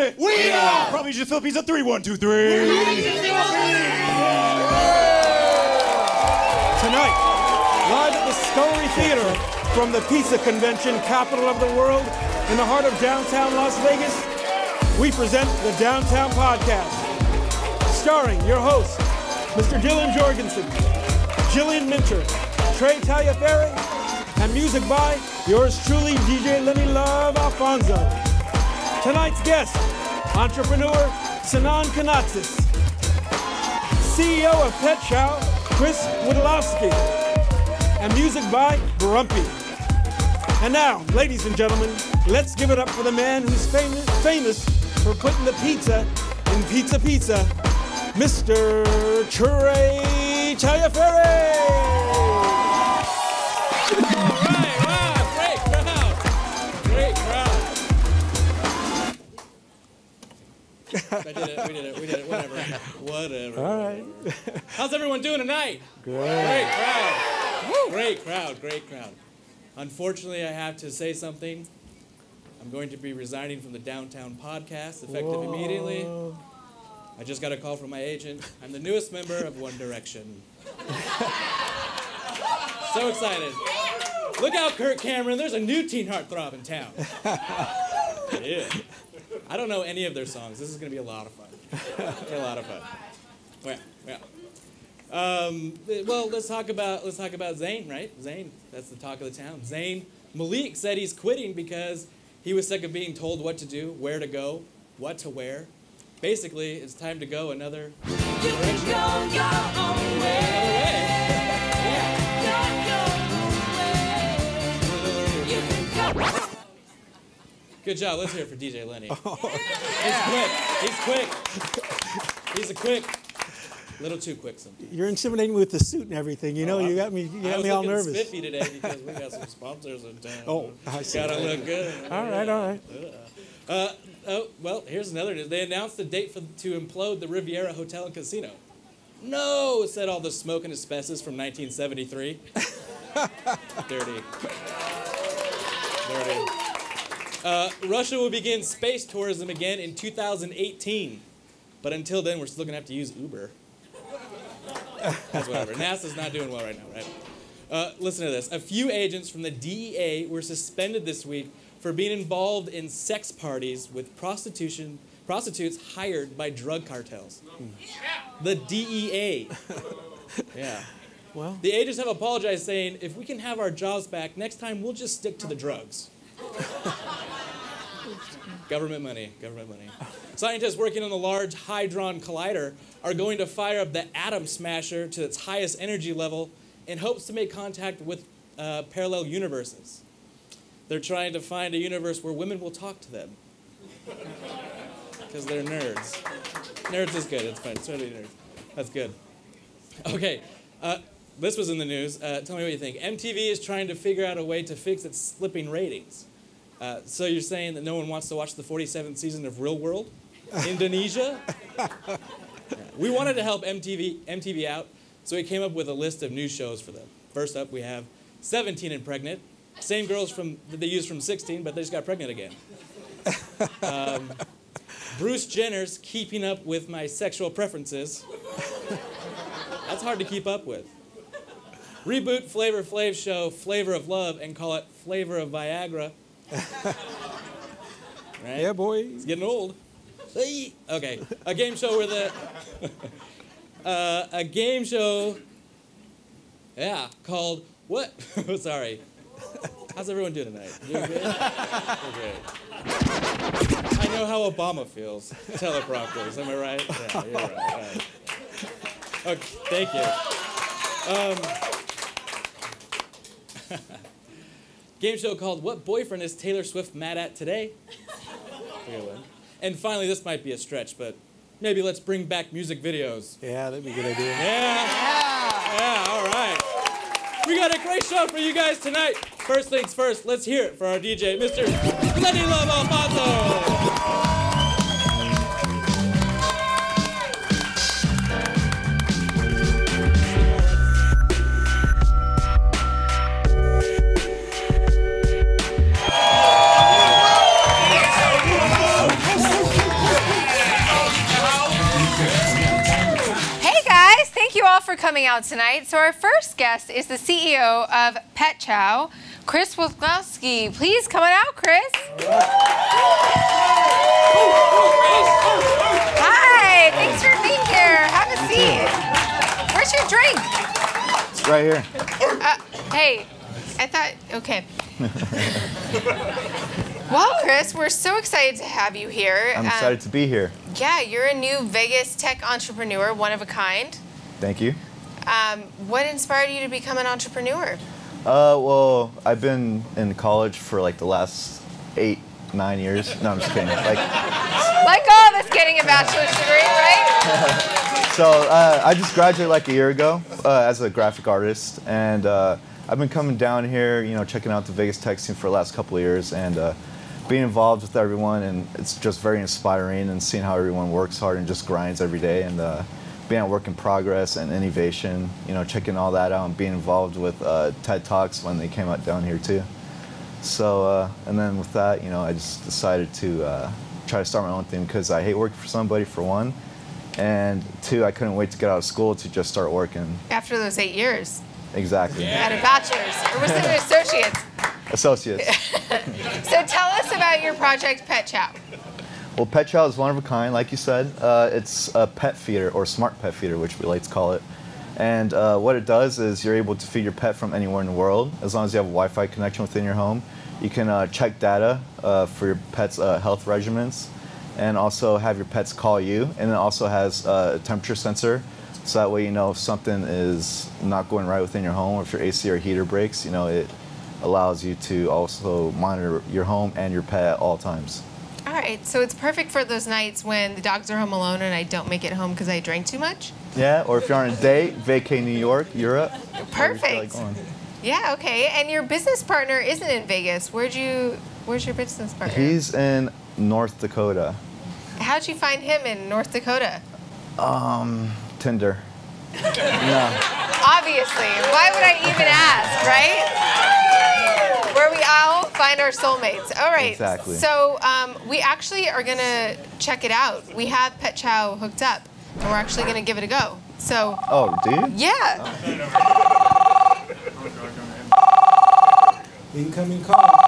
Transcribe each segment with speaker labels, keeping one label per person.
Speaker 1: it. We are. Probably just fill pizza three one two three. Tonight, live at the Scullery Theater from the Pizza Convention, capital of the world, in the heart of downtown Las Vegas, we present the Downtown Podcast, starring your hosts, Mr. Dylan Jorgensen, Jillian Minter, Trey Tagliaferri, and music by yours truly, DJ Lenny Love Alfonso. Tonight's guest, entrepreneur Sinan Kanatsiz, CEO of Pet Chow, Chris Widlowski, and music by Brumby. And now, ladies and gentlemen, let's give it up for the man who's famous, famous for putting the pizza in Pizza Pizza, Mr. Trey
Speaker 2: Tagliaferri. I did it, we did it, we did it, whatever. Whatever.
Speaker 1: All right.
Speaker 2: How's everyone doing tonight?
Speaker 1: Great.
Speaker 2: Great crowd. Great crowd, great crowd. Unfortunately, I have to say something. I'm going to be resigning from the Downtown Podcast effective immediately. I just got a call from my agent. I'm the newest member of One Direction. so excited. Look out, Kirk Cameron. There's a new teen heartthrob in town. Yeah. I don't know any of their songs. This is going to be a lot of fun. a lot of fun. Well, yeah. Um, well, let's talk about let's talk about Zayn, right? Zayn, that's the talk of the town. Zayn Malik said he's quitting because he was sick of being told what to do, where to go, what to wear. Basically, it's time to go another Good job. Let's hear it for DJ Lenny. He's quick. He's quick. He's a quick. Little too quick sometimes.
Speaker 1: You're intimidating with the suit and everything. You know, you got me, you got me all nervous.
Speaker 2: spiffy today because we got some sponsors in town.
Speaker 1: Oh, I see.
Speaker 2: Gotta look good.
Speaker 1: All right, all right.
Speaker 2: Uh, oh, well, here's another news. They announced the date for, to implode the Riviera Hotel and Casino. No, said all the smoke and asbestos from 1973. Dirty. Dirty. Uh, Russia will begin space tourism again in 2018. But until then, we're still going to have to use Uber. That's whatever. NASA's not doing well right now, right? Uh, listen to this. A few agents from the DEA were suspended this week for being involved in sex parties with prostitution, prostitutes hired by drug cartels. The DEA. Yeah.
Speaker 1: Well,
Speaker 2: The agents have apologized, saying, if we can have our jobs back, next time we'll just stick to the drugs. government money, government money. Scientists working on the Large Hadron Collider are going to fire up the atom smasher to its highest energy level in hopes to make contact with uh, parallel universes. They're trying to find a universe where women will talk to them. Because they're nerds. Nerds is good, it's fine. It's totally nerds. That's good. Okay, uh, this was in the news. Uh, tell me what you think. MTV is trying to figure out a way to fix its slipping ratings. Uh, so you're saying that no one wants to watch the 47th season of Real World? Indonesia? We wanted to help MTV, MTV out, so we came up with a list of new shows for them. First up, we have 17 and Pregnant. Same girls from that they used from 16, but they just got pregnant again. Um, Bruce Jenner's Keeping Up with My Sexual Preferences. That's hard to keep up with. Reboot Flavor Flav show Flavor of Love and call it Flavor of Viagra. right?
Speaker 1: yeah, boy.
Speaker 2: It's getting old. Okay, a game show where the uh, a game show, yeah, called what? Sorry. How's everyone doing tonight? Doing good? Okay. I know how Obama feels. Teleprompters, am I right? Yeah, you're right. right. Okay, thank you. Um, game show called What Boyfriend is Taylor Swift Mad at Today? And finally, this might be a stretch, but maybe let's bring back music videos.
Speaker 1: Yeah, that'd be a good idea.
Speaker 2: Yeah. Yeah, all right. We got a great show for you guys tonight. First things first, let's hear it for our DJ, Mr. Lenny Love Alfonso.
Speaker 3: Coming out tonight. So our first guest is the CEO of Pet Chow, Chris Widlowski. Please come on out, Chris. Hi, thanks for being here. Have a seat. Where's your drink?
Speaker 4: It's right here.
Speaker 3: Uh, hey, I thought, okay. well, Chris, we're so excited to have you here.
Speaker 4: I'm
Speaker 3: Um,
Speaker 4: excited to be here.
Speaker 3: Yeah, you're a new Vegas tech entrepreneur, one of a kind.
Speaker 4: Thank you.
Speaker 3: Um, what inspired you to become an entrepreneur?
Speaker 4: Uh, well, I've been in college for like the last eight, nine years. No, I'm just kidding. Like,
Speaker 3: Like all of us getting a bachelor's degree, right?
Speaker 4: so uh, I just graduated like a year ago uh, as a graphic artist, and uh, I've been coming down here, you know, checking out the Vegas tech scene for the last couple of years, and uh, being involved with everyone, and it's just very inspiring, and seeing how everyone works hard and just grinds every day, and uh, being at work in progress and innovation, you know, checking all that out, and being involved with uh, TED Talks when they came out down here too. So, uh, and then with that, you know, I just decided to uh, try to start my own thing because I hate working for somebody for one, and two, I couldn't wait to get out of school to just start working.
Speaker 3: After those eight years,
Speaker 4: Exactly.
Speaker 3: you had a bachelor's, or was it an associate's?
Speaker 4: Associates.
Speaker 3: So tell us about your project, Pet Chow.
Speaker 4: Well, Pet Chow is one of a kind, like you said. Uh, it's a pet feeder or smart pet feeder, which we like to call it. And uh, what it does is you're able to feed your pet from anywhere in the world as long as you have a Wi-Fi connection within your home. You can uh, check data uh, for your pet's uh, health regimens, and also have your pets call you. And it also has uh, a temperature sensor, so that way you know if something is not going right within your home, or if your AC or heater breaks. You know it allows you to also monitor your home and your pet at all times.
Speaker 3: All right, so it's perfect for those nights when the dogs are home alone and I don't make it home because I drank too much?
Speaker 4: Yeah, or if you're on a date, vacay New York, Europe. like
Speaker 3: Perfect. Yeah, okay. And your business partner isn't in Vegas. Where'd you, where's your business partner?
Speaker 4: He's in North Dakota.
Speaker 3: How'd you find him in North Dakota?
Speaker 4: Um, Tinder. no.
Speaker 3: Obviously. Why would I even ask, right? Where we all find our soulmates. All right.
Speaker 4: Exactly.
Speaker 3: So um, we actually are going to check it out. We have Pet Chow hooked up, and we're actually going to give it a go. So,
Speaker 4: Oh, do you?
Speaker 3: yeah.
Speaker 1: Incoming call.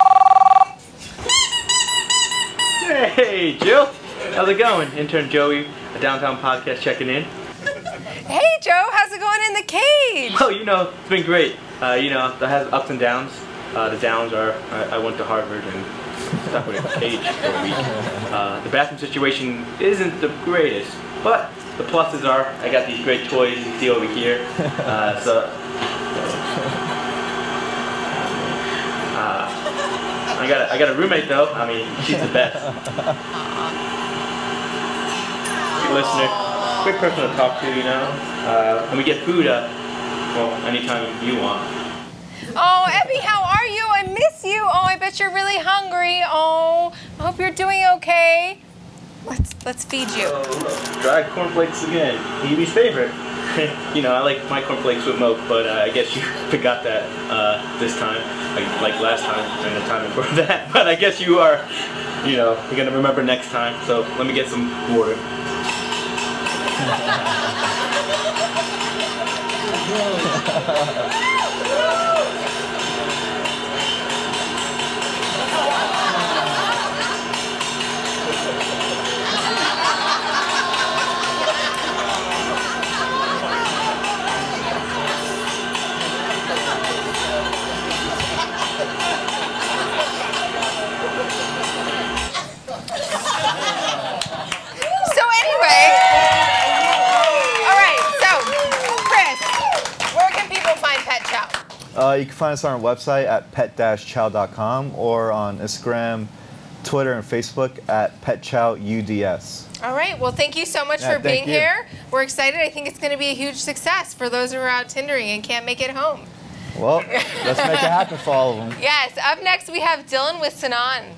Speaker 5: Hey, Jill. How's it going? Intern Joey, a downtown podcast checking in.
Speaker 3: Hey, Joe. How's it going in the cage?
Speaker 5: Oh, you know, it's been great. Uh, you know, it has ups and downs. Uh, the downs are I, I went to Harvard and stuck with a cage for a week. Uh, the bathroom situation isn't the greatest, but the pluses are I got these great toys you see over here. Uh, so. Uh, I got a, I got a roommate though. I mean, she's the best. Good listener, great person to talk to, you know. Uh, and we get food, well, anytime you want.
Speaker 3: Oh, Ebby, how are you? I miss you. Oh, I bet you're really hungry. Oh, I hope you're doing okay. Let's let's feed you.
Speaker 5: Oh, dried cornflakes again. Evie's favorite. you know, I like my cornflakes with milk, but uh, I guess you forgot that uh, this time, like, like last time and the time before that. But I guess you are, you know, you're gonna remember next time. So let me get some water.
Speaker 4: You can find us on our website at pet-chow.com or on Instagram, Twitter, and Facebook at petchowuds.
Speaker 3: All right. Well, thank you so much
Speaker 4: Yeah,
Speaker 3: for being
Speaker 4: you.
Speaker 3: here. We're excited. I think it's going to be a huge success for those who are out Tindering and can't make it home.
Speaker 4: Well, let's make it happen for all of them.
Speaker 3: Yes. Up next, we have Dylan with Sinan.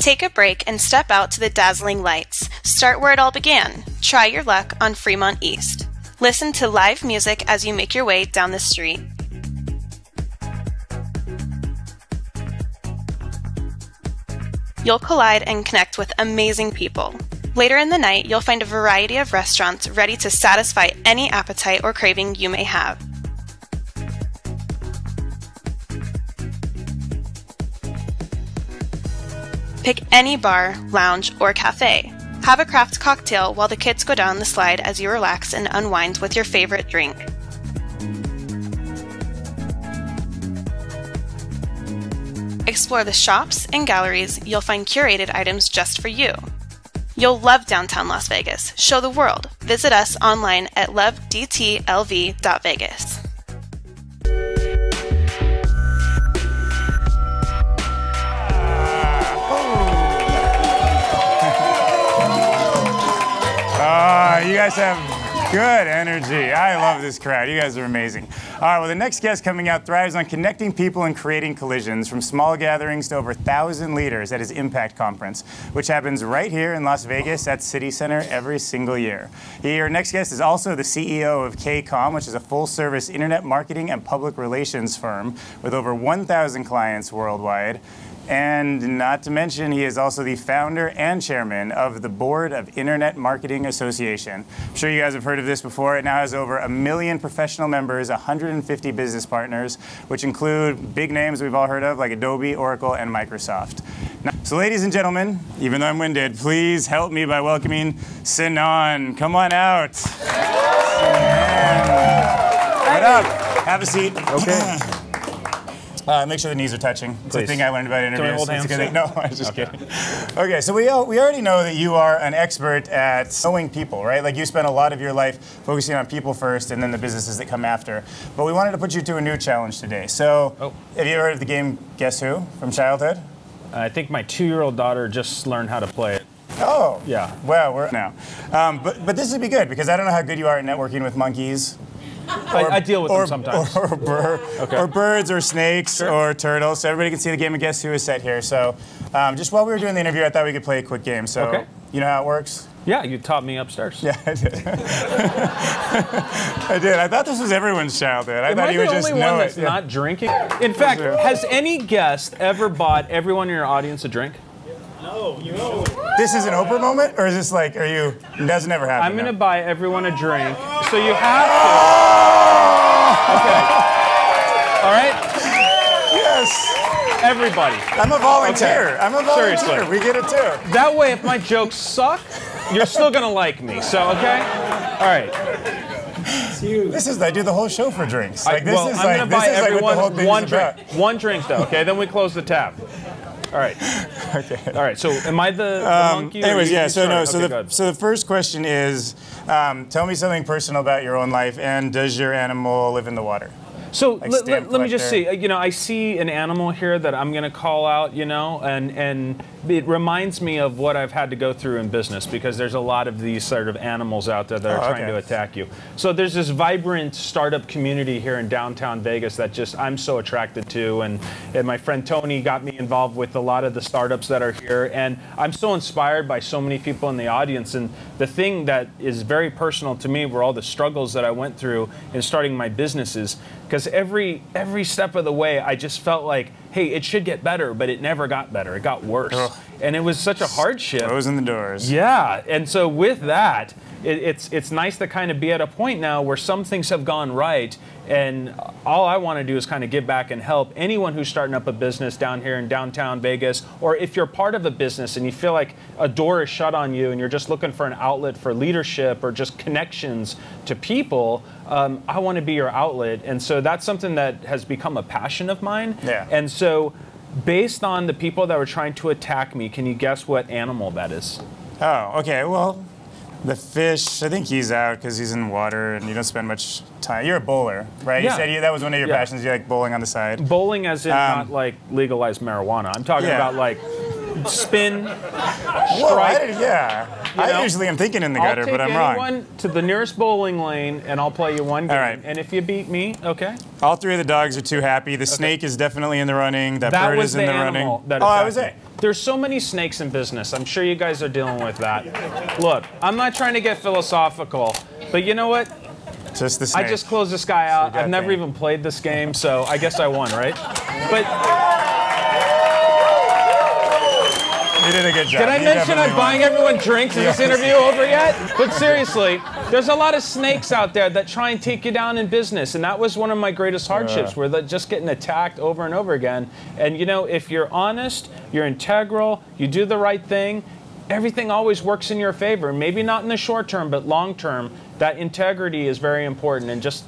Speaker 6: Take a break and step out to the dazzling lights. Start where it all began. Try your luck on Fremont East. Listen to live music as you make your way down the street. You'll collide and connect with amazing people. Later in the night, you'll find a variety of restaurants ready to satisfy any appetite or craving you may have. Pick any bar, lounge, or cafe. Have a craft cocktail while the kids go down the slide as you relax and unwind with your favorite drink. Explore the shops and galleries, you'll find curated items just for you. You'll love downtown Las Vegas. Show the world. Visit us online at lovedtlv.vegas.
Speaker 7: you guys have good energy. I love this crowd. You guys are amazing. All right, well, the next guest coming out thrives on connecting people and creating collisions from small gatherings to over 1,000 leaders at his Impact Conference, which happens right here in Las Vegas at City Center every single year. Your next guest is also the CEO of KCOMM, which is a full service internet marketing and public relations firm with over 1,000 clients worldwide. And not to mention, he is also the founder and chairman of the Board of Internet Marketing Association. I'm sure you guys have heard of this before. It now has over a million professional members, 150 business partners, which include big names we've all heard of like Adobe, Oracle, and Microsoft. Now, so, ladies and gentlemen, even though I'm winded, please help me by welcoming Sinan. Come on out. Sinan. What up? Have a seat.
Speaker 8: Okay.
Speaker 7: Uh, make sure the knees are touching. It's a thing I learned about interviews.
Speaker 8: hold
Speaker 7: It's a
Speaker 8: hands,
Speaker 7: good. No, I was just kidding. Okay, so we, al- we already know that you are an expert at knowing people, right? Like you spend a lot of your life focusing on people first and then the businesses that come after. But we wanted to put you to a new challenge today. So,
Speaker 8: Oh.
Speaker 7: have you ever heard of the game Guess Who from childhood?
Speaker 8: I think my two-year-old daughter just learned how to play it.
Speaker 7: Oh,
Speaker 8: Yeah.
Speaker 7: Well, we're now. Um, but, but this would be good because I don't know how good you are at networking with monkeys.
Speaker 8: I, I deal with
Speaker 7: or,
Speaker 8: them sometimes.
Speaker 7: Or, or, bir-
Speaker 8: Okay.
Speaker 7: or birds or snakes or turtles. So everybody can see the game of Guess Who is set here. So um, just while we were doing the interview, I thought we could play a quick game. So
Speaker 8: Okay.
Speaker 7: you know how it works?
Speaker 8: yeah, you taught me upstairs.
Speaker 7: Yeah, I did. I did. I thought this was everyone's childhood. I
Speaker 8: Am
Speaker 7: thought
Speaker 8: I
Speaker 7: you
Speaker 8: the
Speaker 7: would just
Speaker 8: only
Speaker 7: know
Speaker 8: one
Speaker 7: it.
Speaker 8: that's
Speaker 7: Yeah.
Speaker 8: not drinking? In fact, has any guest ever bought everyone in your audience a drink?
Speaker 7: This is an Oprah moment, or is this like, are you? It doesn't never happen.
Speaker 8: I'm going to
Speaker 7: no.
Speaker 8: buy everyone a drink, so you have to. Oh! Okay. All right,
Speaker 7: Yes.
Speaker 8: everybody.
Speaker 7: I'm a volunteer.
Speaker 8: Okay.
Speaker 7: I'm a volunteer.
Speaker 8: Seriously.
Speaker 7: We get it too.
Speaker 8: That way, if my jokes suck, you're still going to like me. So, okay? All right.
Speaker 7: This is I do the whole show for drinks.
Speaker 8: Like, I-
Speaker 7: Like this
Speaker 8: well,
Speaker 7: is
Speaker 8: I'm
Speaker 7: like
Speaker 8: gonna buy
Speaker 7: is like
Speaker 8: everyone one
Speaker 7: about.
Speaker 8: drink. One drink though, okay? Then we close the tab. All right.
Speaker 7: Okay.
Speaker 8: All right. So am I the, the
Speaker 7: Um,
Speaker 8: monkey?
Speaker 7: anyways, yeah. So no. So
Speaker 8: Okay,
Speaker 7: the so the first question is, um, tell me something personal about your own life, and does your animal live in the water?
Speaker 8: So
Speaker 7: like
Speaker 8: let, let, let me just see. You know, I see an animal here that I'm going to call out. You know, and and it reminds me of what I've had to go through in business because there's a lot of these sort of animals out there that are
Speaker 7: Oh,
Speaker 8: trying
Speaker 7: okay.
Speaker 8: to attack you. So there's this vibrant startup community here in downtown Vegas that just I'm so attracted to, and and my friend Tony got me involved with a lot of the startups that are here, and I'm so inspired by so many people in the audience. And the thing that is very personal to me were all the struggles that I went through in starting my businesses because every every step of the way I just felt like hey it should get better but it never got better it got worse
Speaker 7: Ugh.
Speaker 8: And it was such a hardship
Speaker 7: Closing the doors.
Speaker 8: yeah and so with that it, it's it's nice to kind of be at a point now where some things have gone right and all I want to do is kind of give back and help anyone who's starting up a business down here in downtown Vegas or if you're part of a business and you feel like a door is shut on you and you're just looking for an outlet for leadership or just connections to people um, I want to be your outlet and so that's something that has become a passion of mine
Speaker 7: Yeah.
Speaker 8: and so based on the people that were trying to attack me can you guess what animal that is
Speaker 7: Oh, okay. Well, the fish. I think he's out because he's in water and you don't spend much time. You're a bowler, right?
Speaker 8: Yeah.
Speaker 7: You said you, that was one of your
Speaker 8: Yeah.
Speaker 7: passions. You like bowling on the side.
Speaker 8: Bowling as in
Speaker 7: Um,
Speaker 8: not like legalized marijuana. I'm talking
Speaker 7: Yeah.
Speaker 8: about like spin,
Speaker 7: Whoa, I yeah.
Speaker 8: You
Speaker 7: I usually am thinking in the gutter, but I'm wrong.
Speaker 8: anyone to the nearest bowling lane, and I'll play you one game.
Speaker 7: All right.
Speaker 8: And if you beat me, okay.
Speaker 7: All three of the dogs are too happy. The snake is definitely in the running. That,
Speaker 8: That
Speaker 7: bird is in the running.
Speaker 8: that
Speaker 7: oh, I was it.
Speaker 8: There's so many snakes in business. I'm sure you guys are dealing with that. Look, I'm not trying to get philosophical, but you know what?
Speaker 7: Just the snake.
Speaker 8: I just closed this guy out. I've never
Speaker 7: that.
Speaker 8: even played this game, so I guess I won, right? But
Speaker 7: you did a good job.
Speaker 8: did I
Speaker 7: You
Speaker 8: mention I'm
Speaker 7: won.
Speaker 8: buying everyone drinks? Is this interview over yet? But seriously, there's a lot of snakes out there that try and take you down in business, and that was one of my greatest hardships. Where they're just getting attacked over and over again. And you know, if you're honest, you're integral, you do the right thing, everything always works in your favor. Maybe not in the short term, but long term, that integrity is very important. And just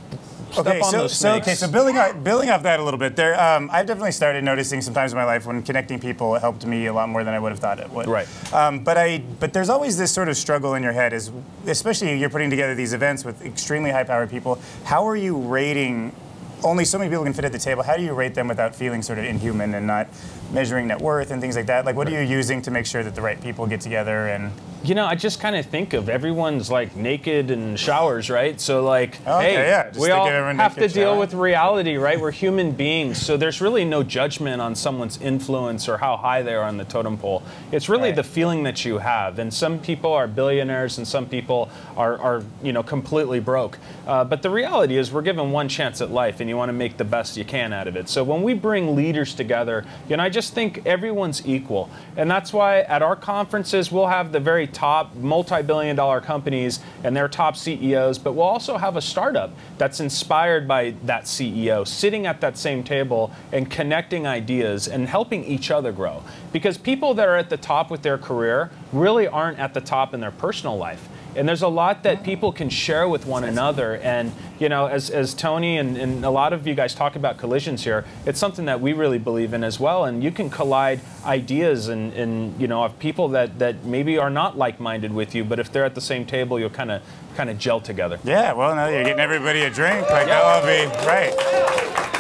Speaker 7: Okay, so, so okay, so building off, building off that a little bit, there, um, I've definitely started noticing sometimes in my life when connecting people, helped me a lot more than I would have thought it would.
Speaker 8: Right.
Speaker 7: Um, but I, but there's always this sort of struggle in your head, is especially you're putting together these events with extremely high-powered people. How are you rating? Only so many people can fit at the table. How do you rate them without feeling sort of inhuman and not measuring net worth and things like that? Like, what are you using to make sure that the right people get together and?
Speaker 8: You know, I just kind of think of everyone's like naked in showers, right? So like,
Speaker 7: Okay,
Speaker 8: hey,
Speaker 7: yeah,
Speaker 8: we all have to deal
Speaker 7: shower.
Speaker 8: with reality, right? We're human beings, so there's really no judgment on someone's influence or how high they are on the totem pole. It's really
Speaker 7: Right.
Speaker 8: the feeling that you have, and some people are billionaires, and some people are, are you know, completely broke. Uh, but the reality is, we're given one chance at life, and you want to make the best you can out of it. So when we bring leaders together, you know, I just think everyone's equal, and that's why at our conferences we'll have the very top multi-billion dollar companies and their top CEOs, but we'll also have a startup that's inspired by that CEO sitting at that same table and connecting ideas and helping each other grow. Because people that are at the top with their career really aren't at the top in their personal life. And there's a lot that people can share with one another. And, you know, as, as Tony and, and a lot of you guys talk about collisions here, it's something that we really believe in as well. And you can collide ideas and, and you know, of people that, that maybe are not like-minded with you, but if they're at the same table, you'll kind of kind of gel together.
Speaker 7: Yeah, well, now you're getting everybody a drink. Like that'll be right.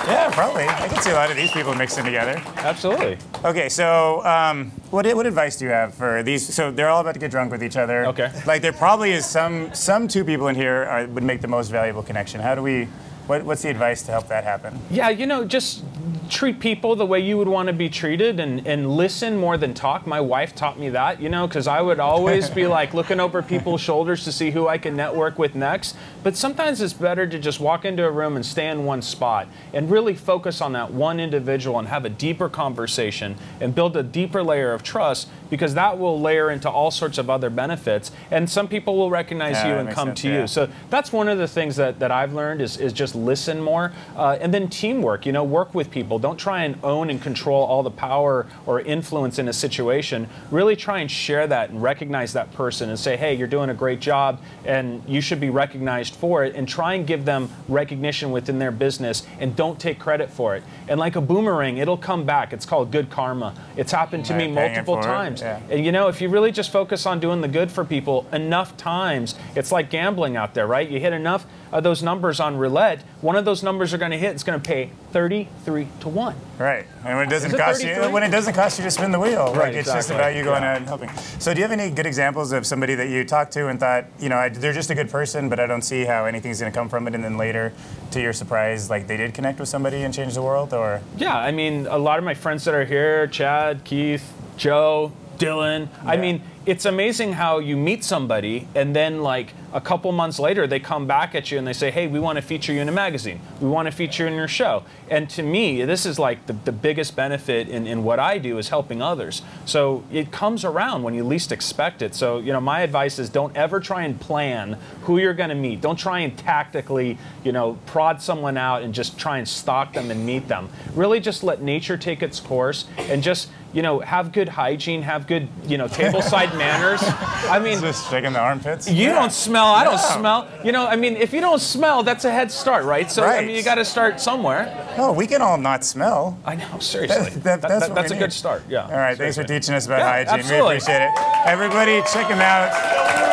Speaker 7: Yeah, probably. I can see a lot of these people mixing together.
Speaker 8: Absolutely.
Speaker 7: Okay, so um, what what advice do you have for these? So they're all about to get drunk with each other.
Speaker 8: Okay.
Speaker 7: Like there probably is some some two people in here are, would make the most valuable connection. How do we? What, what's the advice to help that happen?
Speaker 8: Yeah, you know, just treat people the way you would want to be treated and, and listen more than talk. My wife taught me that, you know, because I would always be like looking over people's shoulders to see who I can network with next. But sometimes it's better to just walk into a room and stay in one spot and really focus on that one individual and have a deeper conversation and build a deeper layer of trust because that will layer into all sorts of other benefits. And some people will recognize
Speaker 7: Yeah,
Speaker 8: you and come
Speaker 7: sense,
Speaker 8: to
Speaker 7: yeah.
Speaker 8: you. So that's one of the things that, that I've learned is, is just listen more. Uh, and then teamwork, you know, work with people. Don't try and own and control all the power or influence in a situation. Really try and share that and recognize that person and say, hey, you're doing a great job and you should be recognized for it. And try and give them recognition within their business and don't take credit for it. And like a boomerang, it'll come back. It's called good karma. It's happened to
Speaker 7: Yeah,
Speaker 8: me multiple times.
Speaker 7: yeah.
Speaker 8: And you know, if you really just focus on doing the good for people enough times, it's like gambling out there, right? You hit enough of those numbers on roulette, one of those numbers are going to hit. It's going to pay 33 to 1.
Speaker 7: Right, and when it doesn't
Speaker 8: it
Speaker 7: cost you when it doesn't cost you to spin the wheel, like
Speaker 8: Right,
Speaker 7: it's just about you going
Speaker 8: Yeah.
Speaker 7: out and helping. So, do you have any good examples of somebody that you talked to and thought, you know, I, they're just a good person, but I don't see how anything's going to come from it, and then later, to your surprise, like they did connect with somebody and change the world, or
Speaker 8: Yeah, I mean, a lot of my friends that are here, Chad, Keith, Joe, Dylan, I mean, it's amazing how you meet somebody and then like a couple months later they come back at you and they say, "Hey, we want to feature you in a magazine. We want to feature you in your show." And to me, this is like the, the biggest benefit in, in what I do is helping others. So it comes around when you least expect it. So, you know, my advice is don't ever try and plan who you're going to meet. Don't try and tactically, you know, prod someone out and just try and stalk them and meet them. Really just let nature take its course and just you know, have good hygiene, have good, you know, tableside manners. I mean,
Speaker 7: just shaking the armpits.
Speaker 8: you
Speaker 7: Yeah.
Speaker 8: don't smell. I don't
Speaker 7: No.
Speaker 8: smell. You know, I mean, if you don't smell, that's a head start, right? So I mean, you got to start somewhere.
Speaker 7: No, we can all not smell.
Speaker 8: I know, seriously.
Speaker 7: That-
Speaker 8: That-
Speaker 7: that's
Speaker 8: that- that's a
Speaker 7: need.
Speaker 8: good start. Yeah.
Speaker 7: All right, thanks for teaching us about
Speaker 8: Yeah,
Speaker 7: hygiene.
Speaker 8: absolutely.
Speaker 7: We appreciate it. Everybody, check him out.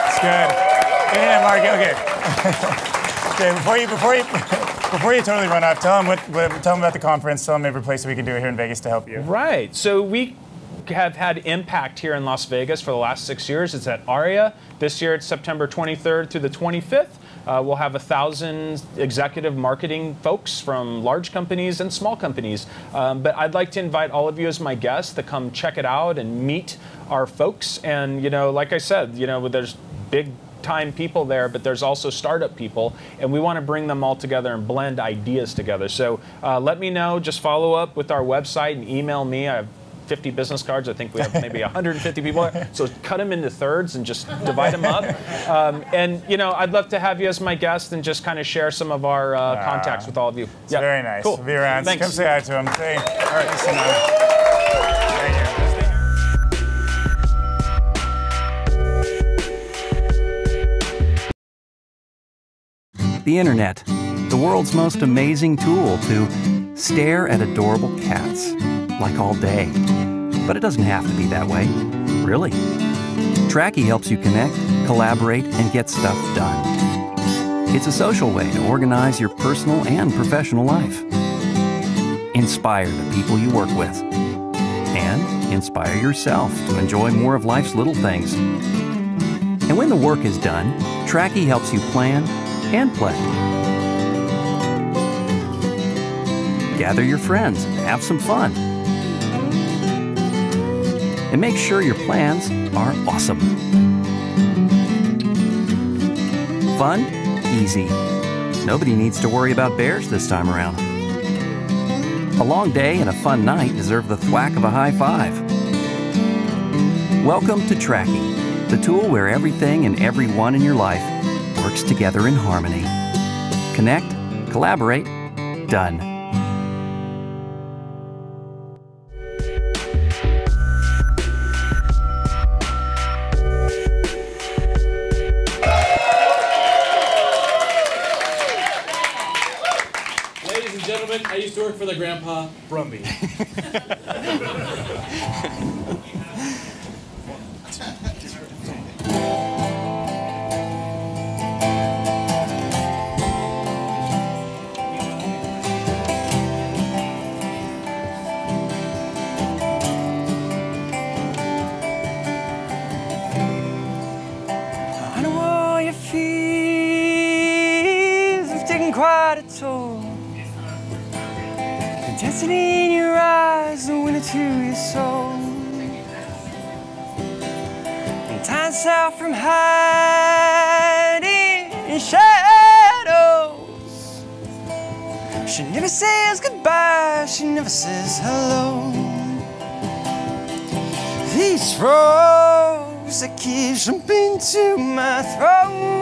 Speaker 7: It's good. Internet market. Okay. okay. Before you, before you, before you totally run off, tell them what, what, tell them about the conference. Tell them every place we can do it here in Vegas to help you.
Speaker 8: Right. So we have had impact here in Las Vegas for the last six years. It's at ARIA. This year it's September 23rd through the 25th. Uh, we'll have a thousand executive marketing folks from large companies and small companies. Um, but I'd like to invite all of you as my guests to come check it out and meet our folks. And, you know, like I said, you know, there's big time people there, but there's also startup people, and we want to bring them all together and blend ideas together. So uh, let me know. Just follow up with our website and email me. I have 50 business cards. I think we have maybe 150 people. So cut them into thirds and just divide them up. Um, and you know, I'd love to have you as my guest and just kind of share some of our uh,
Speaker 7: Ah,
Speaker 8: contacts with all of you.
Speaker 7: It's very nice.
Speaker 8: Cool.
Speaker 7: Be around.
Speaker 8: Thanks.
Speaker 7: Come say hi to him. Say, all right, listen,
Speaker 9: The internet, the world's most amazing tool to stare at adorable cats, like all day. But it doesn't have to be that way, really. Tracky helps you connect, collaborate, and get stuff done. It's a social way to organize your personal and professional life. Inspire the people you work with. And inspire yourself to enjoy more of life's little things. And when the work is done, Tracky helps you plan and play. Gather your friends, have some fun. And make sure your plans are awesome. Fun? Easy. Nobody needs to worry about bears this time around. A long day and a fun night deserve the thwack of a high five. Welcome to Tracking, the tool where everything and everyone in your life works together in harmony. Connect, collaborate, done.
Speaker 2: Ladies and gentlemen, I used to work for the Grandpa Brumby.
Speaker 10: all your fears have taken quite a toll. The destiny in your eyes, the winner to your soul. And time south from hiding in shadows. She never says goodbye, she never says hello. These frogs that keep jumping to my throat.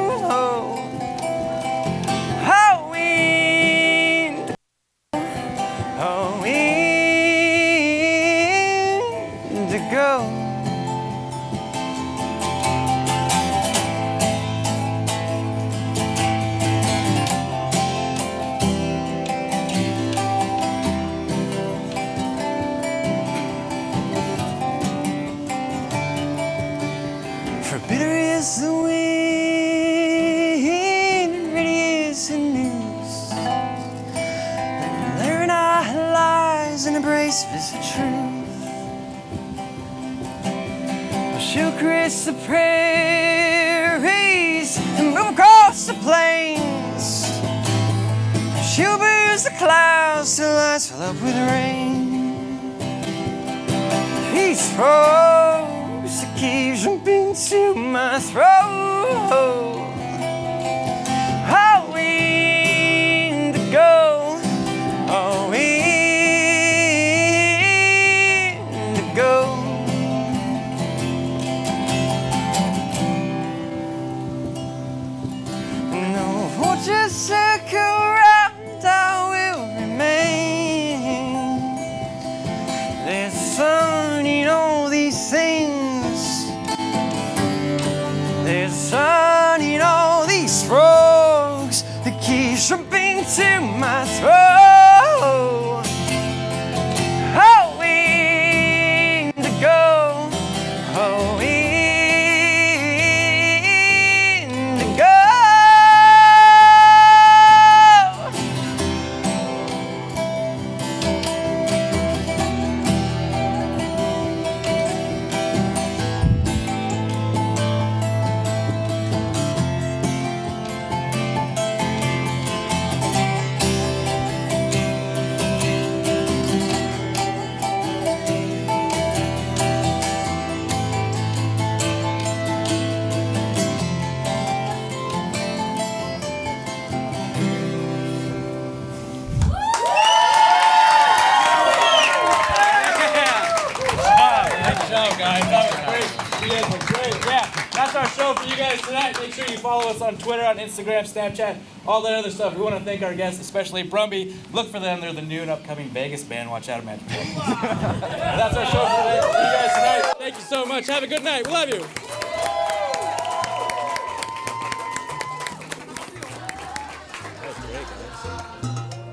Speaker 2: us on Twitter, on Instagram, Snapchat, all that other stuff. We want to thank our guests, especially Brumby. Look for them. They're the new and upcoming Vegas band. Watch out, Magic. That's our show for today. See you guys tonight. Thank you so much. Have a good night. We love you. That was great, guys.